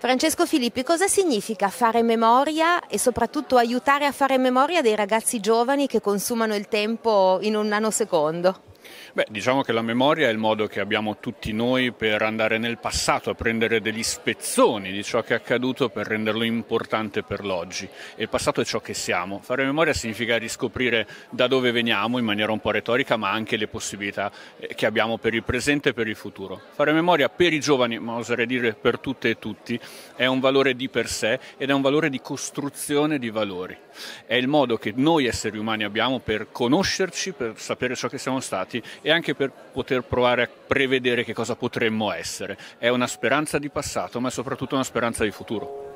Francesco Filippi, cosa significa fare memoria e soprattutto aiutare a fare memoria dei ragazzi giovani che consumano il tempo in un nanosecondo? Beh, diciamo che la memoria è il modo che abbiamo tutti noi per andare nel passato a prendere degli spezzoni di ciò che è accaduto per renderlo importante per l'oggi. E il passato è ciò che siamo. Fare memoria significa riscoprire da dove veniamo in maniera un po' retorica, ma anche le possibilità eh, che abbiamo per il presente e per il futuro. Fare memoria per i giovani, ma oserei dire per tutte e tutti, è un valore di per sé ed è un valore di costruzione di valori. È il modo che noi esseri umani abbiamo per conoscerci, per sapere ciò che siamo stati avanti e anche per poter provare a prevedere che cosa potremmo essere. È una speranza di passato, ma è soprattutto una speranza di futuro.